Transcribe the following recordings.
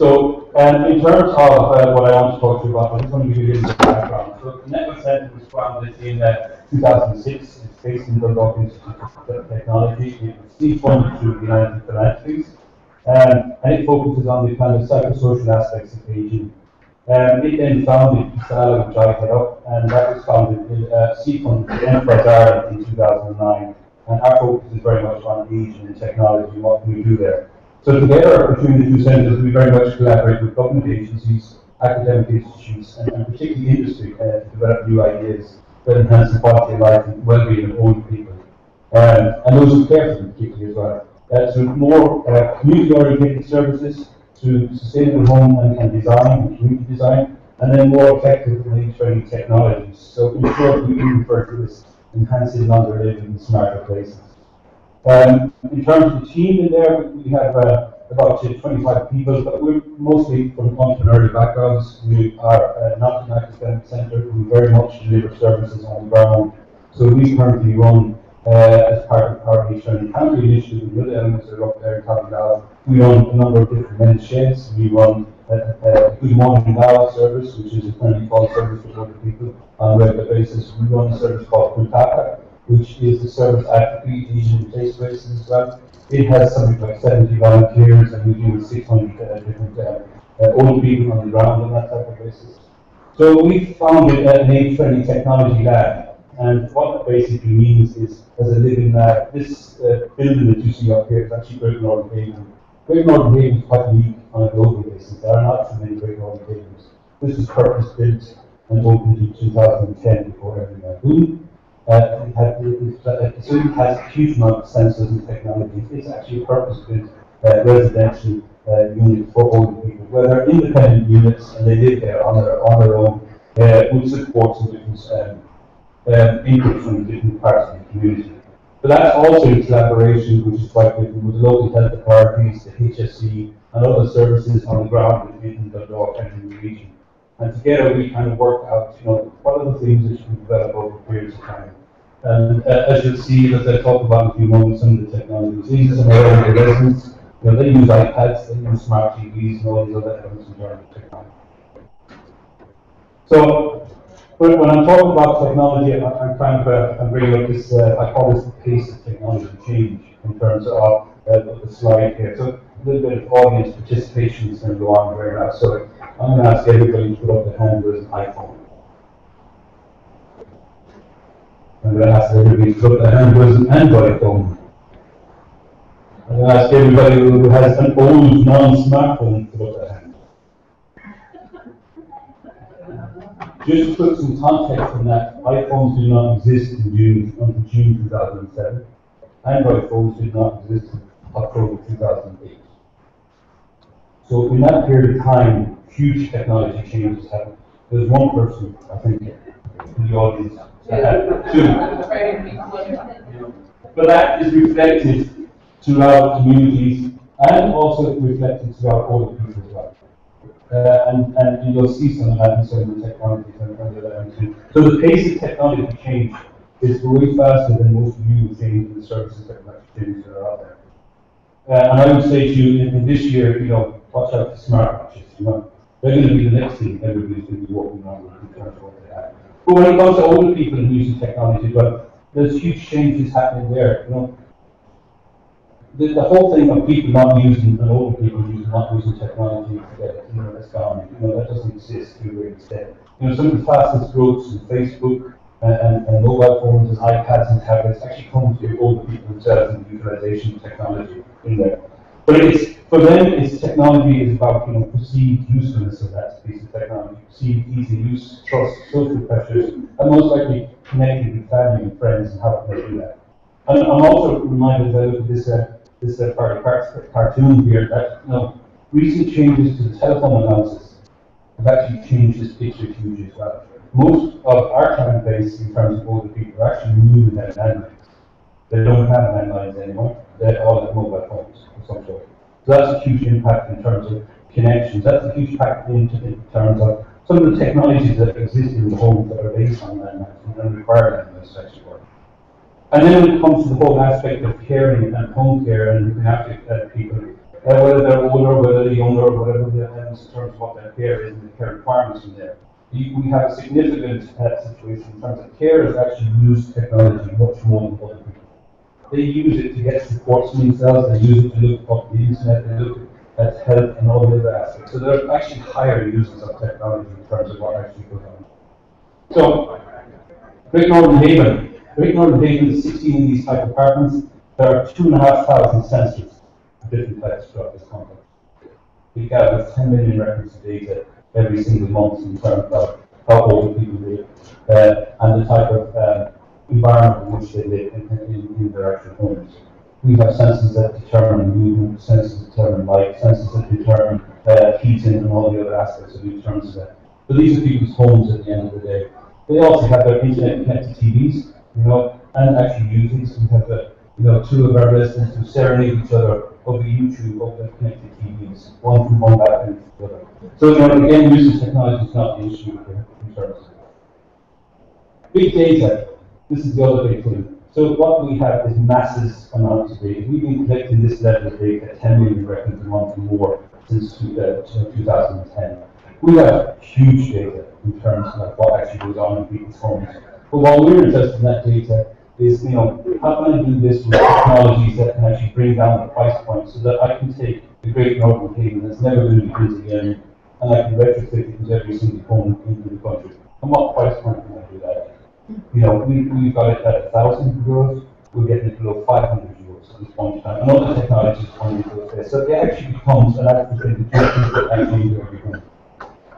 So, in terms of uh, what I want to talk to you about, I'm just going to give you a little background. So, the Netwell Centre was founded in uh, 2006. It's based in Dundalk Institute of Technology. It was funded through the United Philanthropies. Um, and it focuses on the kind of psychosocial aspects of aging. Um, it then founded CASALA, which I head up, and that was founded in uh, for Enterprise Ireland in 2009. And our focus is very much on aging and technology and what can we do there. So together between the two centres, we very much collaborate with government agencies, academic institutes, and, and particularly industry uh, to develop new ideas that enhance the quality of life and well-being of older people. Um, and those who care for them particularly as well. Uh, so more uh, community-oriented services to sustainable home and, and, design and community design, and then more effective training technologies. So in short, we refer to this enhancing in smarter places. Um, in terms of the team in there, we have uh, about 25 people, but we're mostly from entrepreneurial backgrounds. We are uh, not an academic centre, we very much deliver services on the ground. So we currently run, uh, as part of our Eastern County initiative, the other elements are up there in County We run a number of different men's sheds. We run a, Good Morning Now service, which is a 24 service for older people on a regular basis. We run a service called Kuntaka, which is the service actively Asian place as well. It has something like 70 volunteers and we with 600 uh, different uh, uh, old people on the ground on that type of basis. So we founded an age-friendly technology lab and what that basically means is, as a living lab, this uh, building that you see up here is actually Great Northern Haven. Great Northern Haven is quite unique on a global basis. There are not too many Great Northern Havens. This was purpose-built and opened in 2010 before everything went boom. Uh, the facility has a huge amount of sensors and technologies. It's actually a purpose-built uh, residential uh, unit for older people, where they're independent units and they live there on their, on their own, uh, with support from different um, um, input from different parts of the community. But that's also in collaboration, which is quite different, with the local health authorities, the HSE, and other services on the ground within the and the region. And together we kind of work out, you know, what are the things that should develop over periods of time. And uh, as you'll see, as I talk about in a few moments, some of the technologies. These are some of the residents. You know, they use iPads, they use smart TVs, and all these other elements of technology. So, when, I'm talking about technology, I'm, kind of uh, I'm up this, uh, I call this the pace of technology change in terms of uh, the slide here. So, a little bit of audience participation is going to go on here now. So, I'm going to ask everybody to put up their hand with an iPhone. I'm ask everybody to put their hand with an Android phone. Going to ask everybody who has an old non-smartphone to put their hand. Just to put some context on that, iPhones did not exist in June until June 2007. Android phones did not exist until October 2008. So in that period of time, huge technology changes happened. There's one person, I think, in the audience that. But that is reflected throughout communities and also reflected throughout all the people as well. Uh, and, and you'll see some of that in the technologies and the other too. So the pace of technology change is way faster than most of you think in the services technology that are out there. Uh, and I would say to you, in, in, this year, you know, watch out for smartwatches. You know, they're going to be the next thing everybody's going to be working on in terms of what they have. But when it comes to older people and using technology, well, there's huge changes happening there. You know, the, the whole thing of people not using and older people using not using technology together, you know, that's gone. You know, that doesn't exist to a great. You know, some of the fastest growths in Facebook and, and, and, mobile phones and iPads and tablets actually come to older people themselves and the utilization of technology in there. But it's for them, it's technology is about you know perceived usefulness of that piece of technology, perceived easy use, trust, social pressures, and most likely connecting with family and friends and how can they do that. And I'm also reminded at this uh, this uh, part of cartoon here that you know recent changes to the telephone analysis have actually changed this picture hugely as well. Most of our client base in terms of older people are actually moving their landlines. They don't have landlines anymore. They all mobile phones of some sort. That's a huge impact in terms of connections. That's a huge impact in, in terms of some of the technologies that exist in the homes that are based on landlines and require landlines to actually work. And then when it comes to the whole aspect of caring and home care and looking after uh, people, uh, whether they're older, whether they're younger, whatever the elements in terms of what their care is and the care requirements from there. We we have a significant uh, situation in terms of carers actually use technology much more than other people. They use it to get support from themselves, they use it to look up the internet, they look at health and all the other aspects. So they're actually higher users of technology in terms of what actually goes on. So, Great Northern Haven. Great Northern Haven is 16 of these type of apartments. There are two and a half thousand sensors of different types throughout this complex. We gather 10 million records of data every single month in terms of how old people live uh, and the type of uh, environment in which they live in, in, in their actual homes. We have sensors that determine movement, sensors that determine light, sensors that determine uh, heating and all the other aspects of each terms of that. But these are people's homes at the end of the day. They also have their internet connected TVs, you know, and actually using. So we have the, you know, two of our residents who serenade each other over YouTube, over connected TVs, one from one bathroom to the other. So, you know, again, using technology is not the issue here in terms of Big data, this is the other big thing. So what we have is massive amounts of data. We've been collecting this level of data, 10 million records a month or more, since uh, 2010. We have huge data in terms of what actually goes on in people's homes. But what we're interested in that data is, you know, how can I do this with technologies that can actually bring down the price point so that I can take the Great Northern Haven that's never going to be built again and I can retrofit it into every single home in the country. And what price point can I do that at? You know, we, we got it at a thousand euros, we're getting it below five hundred euros at this point in time. And other technologies coming into place. So it actually becomes an actual thing.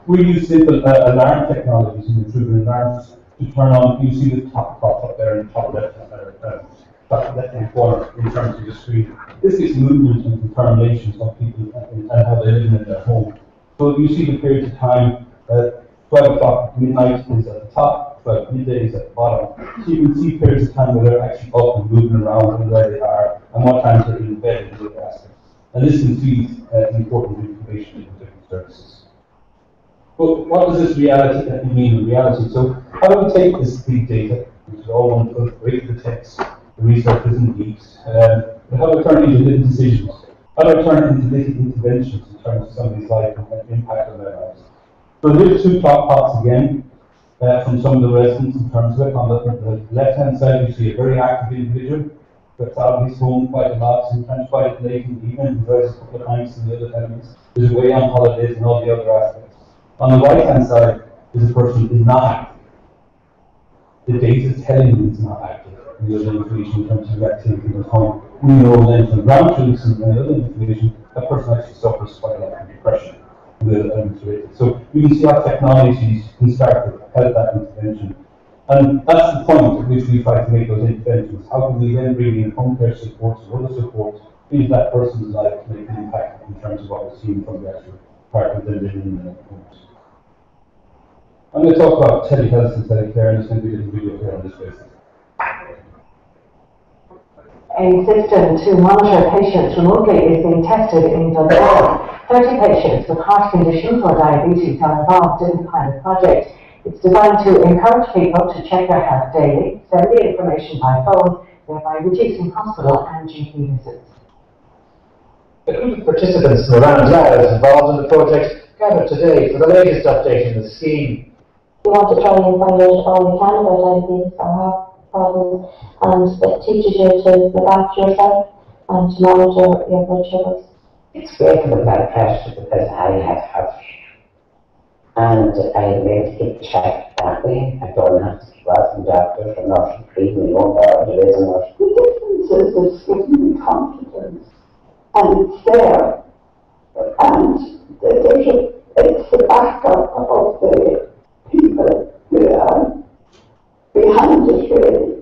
We use simple uh, alarm technologies in intruder alarms to turn on, you see the top box up there in the top left, uh, uh, top left hand corner in terms of the screen. This is movement and determinations of people and, and how they live in their home. So you see the periods of time, uh, 12 o'clock midnight is at the top, 12 midday is at the bottom. So you can see periods of time where they're actually up and moving around and where they are, and what times they're in bed and other. And this feed uh, important information into different services. But what does this reality mean in reality? So how do we take this big data, which is all one of break the text, the researchers and geeks, um, how do we turn it into decisions? How do I turn it into interventions in terms of somebody's life and impact on their lives? So here's two top pots again uh, from some of the residents in terms of it. On the, the left-hand side, you see a very active individual that's out of his home quite a lot, sometimes quite late in the evening, he drives a couple of nights and the other elements. There's away on holidays and all the other aspects. On the right hand side is a person who is not active. The data is telling you it's not active. The other information in terms of activity in the home. We know then from ground truths and other information, that person actually suffers quite a lot from depression. So you can see how technologies can start to help that intervention. And that's the point at which we try to make those interventions. How can we then bring in home care supports or other supports into that person's life to make an impact in terms of what we're seeing from the actual part of the living in their homes. I'm going to talk about telehealth and telecare, and it's going to be a video here on this basis. A system to monitor patients remotely is being tested in Dublin. 30 patients with heart conditions or diabetes are involved in the pilot project. It's designed to encourage people to check their health daily, send the information by phone, thereby reducing hospital and GP visits. A group of participants from around Ireland involved in the project gathered today for the latest update in the scheme we want to try and find out all we can about diabetes or heart problems and it teaches you to look after yourself and to monitor your blood sugars. It's great for the blood pressure because I have heart and I'm able to keep track that way. I don't have to keep asking doctors or not treat me or there is a nurse. The difference is it's giving me confidence and it's there and there's a, it's the backup of the people who are behind the really.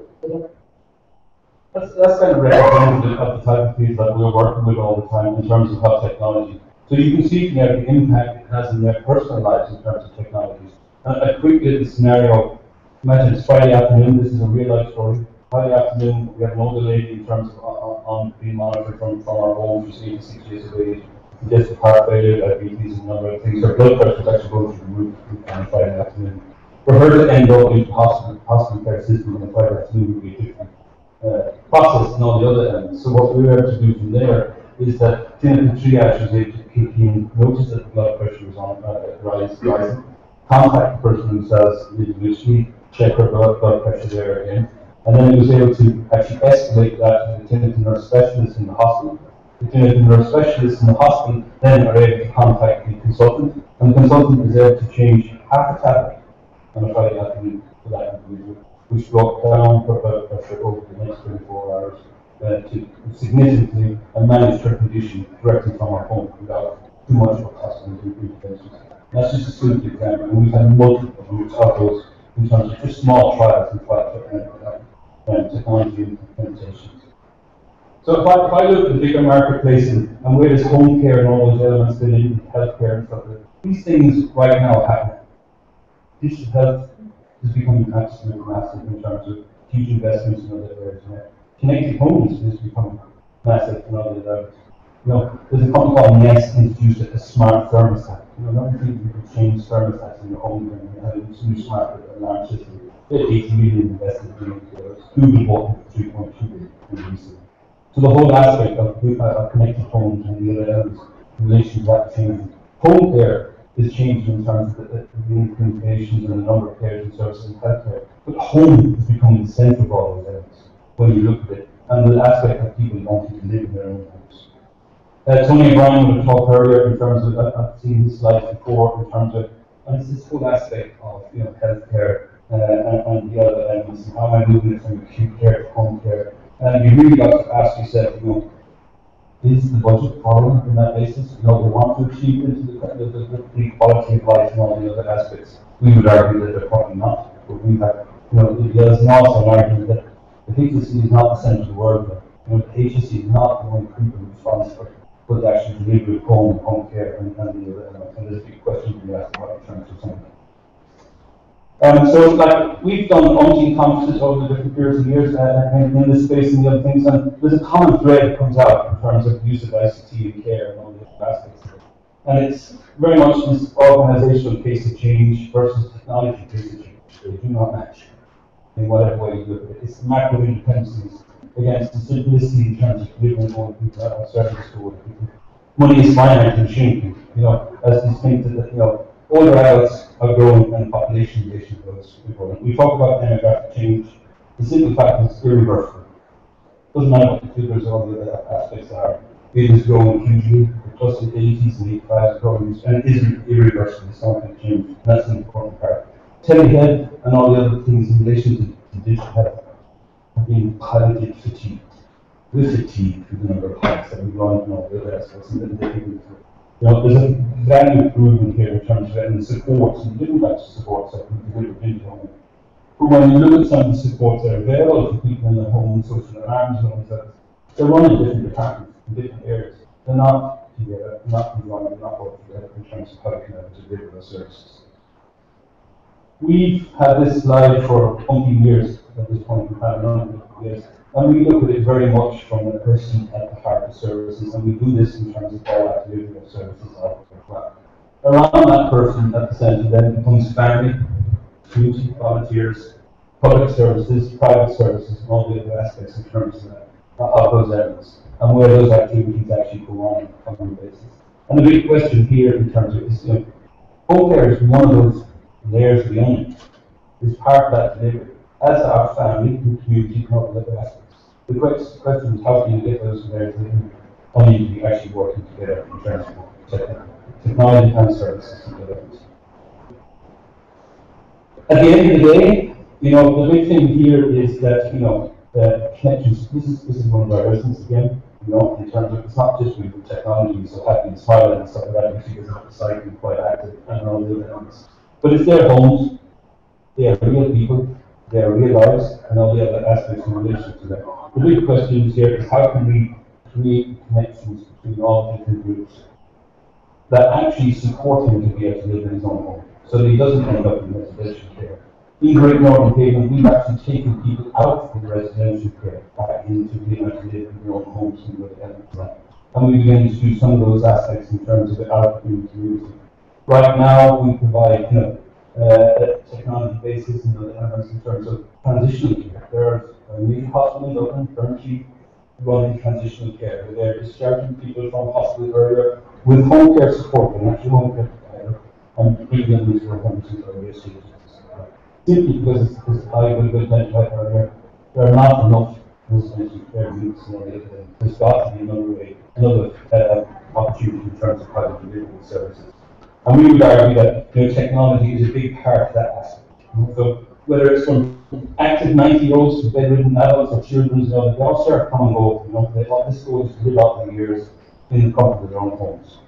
That's, that's kind of representative of the type of things that we're working with all the time in terms of how technology. So you can see from the impact it has in their personal lives in terms of technologies. A, a quick little scenario. Imagine it's Friday afternoon. This is a real life story. Friday afternoon, we have an older lady in terms of on, on being monitored from, from our home. She's 86 years of age congestive heart failure, diabetes, and of things. Her blood pressure is actually going through the roof on Friday afternoon. For her to end up in hospital, hospital care system on a Friday afternoon would be a different uh, process and all the other elements. So what we were able to do from there is that clinical triage was able to kick in, notice that the blood pressure was on, uh, rise, rising, contact the person themselves individually, check her blood, blood pressure there again, and then it was able to actually escalate that to the clinical nurse specialist in the hospital. The clinical nurse specialist in the hospital then are able to contact the consultant, and the consultant is able to change half a tablet on a Friday afternoon for that individual, which brought down her blood pressure over the next 24 hours uh, to significantly and manage her condition directly from her home without too much of a hospital intervention. That's just a simple example, and we've had multiple of those in terms of just small trials and trials uh, uh, technology implementations. So if I, if I look at the bigger marketplace and, and where does home care and all those elements fit in, healthcare and stuff, these things right now happen. Digital health is becoming absolutely massive in terms of huge investments in other areas. Connected homes is becoming massive in other areas. You know, there's a company called Nest introduced a smart thermostat. You know, another thing you can change thermostats in your home and have a new smart alarm system. 80 million invested in it. Google bought it for 3.2 billion. So the whole aspect of, of connected homes and the other elements in relation to that changing. Home care is changing in terms of the, the implementations and the number of cares and services in healthcare. But home is becoming the centre of all those elements when you look at it. And the aspect of people wanting to live in their own homes. Uh, Tony O'Brien would talked earlier in terms of, I've seen this slide before, in terms of, and it's this whole aspect of, you know, healthcare uh, and, and the other elements, and how am I moving it from acute care to home care. And you really got to ask yourself, you know, is the budget following in that basis? You know, we want to achieve into the, the, the, the quality of life and all the other aspects. We would argue that they're probably not, but we have, you know, there's also an argument that the HSE is not the centre of the world. But, you know, the HSE is not the one people responsible for the actual delivery of home, home care, and, and the other elements. And there's a big question to be asked about in terms of something. Um, so, like, we've done umpteen conferences over the different periods of years uh, in, in this space and the other things, and there's a common thread that comes out in terms of use of ICT and care and all the different aspects of it. And it's very much this organizational pace of change versus technology pace of change. They do not match in whatever way you at it. It's macro interdependencies against the simplicity in terms of delivering all people of service to all people. Money is finite and shrinking, you know, as distinct that, you know, older adults are growing and population relation grows. We talk about demographic change. The simple fact is irreversible. Doesn't matter what the figures or the other aspects are. It is growing hugely. The the 80s and 85s is growing, and it isn't irreversible. It's not going to change. That's an important part. Telehealth and all the other things in relation to, digital health have been piloted fatigued. We're fatigued with the number of hacks that we've run and all the other aspects. And then you know, there's a value improvement here in terms of and the supports and different types of supports that we deliver into home. But when you look at some of the supports that are available for people in the home, social alarms and all that, they're run in different departments, in different areas. They're not together, not combined, not working together in terms of how can deliver those services. We've had this slide for 20 years at this point, number of years. And we look at it very much from the person at the heart of services, and we do this in terms of all delivery of services out as well. Around that person at the centre then becomes family, community, volunteers, public services, private services, and all the other aspects in terms of, that, of those elements, and where those activities actually go on on a basis. And the big question here in terms of is, you know, home care is one of those layers the onion, is part of that delivery as our family and community and all the other aspects. The question is how can you get those there to only be actually working together in terms of technology and services and together. At the end of the day, you know, the big thing here is that, you know, the connections, this is, this is one of our reasons again, you know, in terms of, it's not just with technology, so and smiling and stuff like that, see there's a and quite active and all the other elements. But it's their homes, they are real people, their real lives and all the other aspects in relation to that. The big question here is how can we create connections between all different groups that actually support him to be able to live in his own home, so that he doesn't end up in residential care. In Great Northern Haven, we've actually taken people out from residential care back into being able to live in their own homes and with that. And we begin to do some of those aspects in terms of the out community. Right now, we provide, you know, uh, technology basis and other elements in terms of transitional care. There's a major hospital in Dublin, Ferntree, running transitional care, they're discharging people from hospital earlier with home care support, and actually home care provider, and bringing them into their homes earlier. Simply because it's, it's high, identified earlier, there are not enough residential care units in. There's got to be another way, another, uh, opportunity in terms of private delivery services. And we would argue that, you know, technology is a big part of that aspect. So whether it's from active ninety-year-olds to bedridden adults or children, you know, they all share a common you know, they want this goal to live out their years in the comfort of their own homes.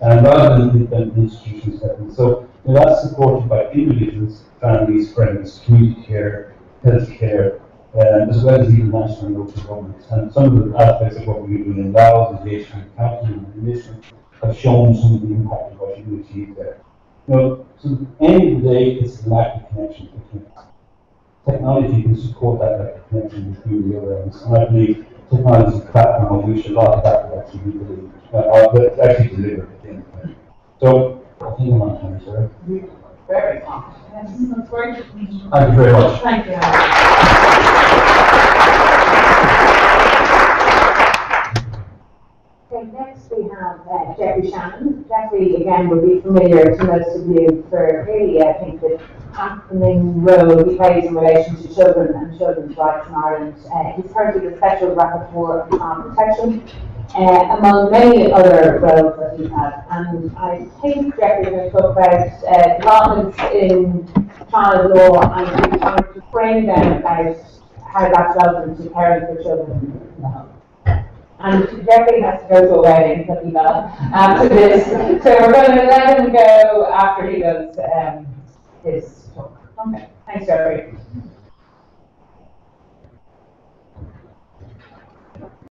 And rather than, than institutions setting. So, you know, that's supported by individuals, families, friends, community care, healthcare, um, as well as even national and local governments. And some of the aspects of what we do in Laos, Nation, County, and Mission have shown some of the impact of what you can achieve there. You know, so at the end of the day, it's the lack of connection between. Technology can support that lack of connection between the other ends. And I believe technology is a platform on which a lot of that will actually be delivered, uh, uh, but actually delivered at the end of the day. So, I think I'm on time, sir. Very great. Thank you very much. Thank you. Okay, have uh, Geoffrey Shannon. Geoffrey, again, will be familiar to most of you for really, I think, the championing role he plays in relation to children and children's rights in Ireland. Uh, he's currently the Special Rapporteur on Child Protection, uh, among many other roles that he has. And I think Geoffrey will talk about uh, developments in child law and trying to frame them about how that's relevant to caring for children in the home. And Geoffrey has to go to a wedding, me know, after this. So we're going to let him go after he does um, his talk. Okay, thanks, Geoffrey.